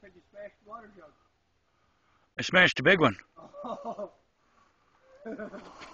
because you smashed the water jug. I smashed a big one. Oh.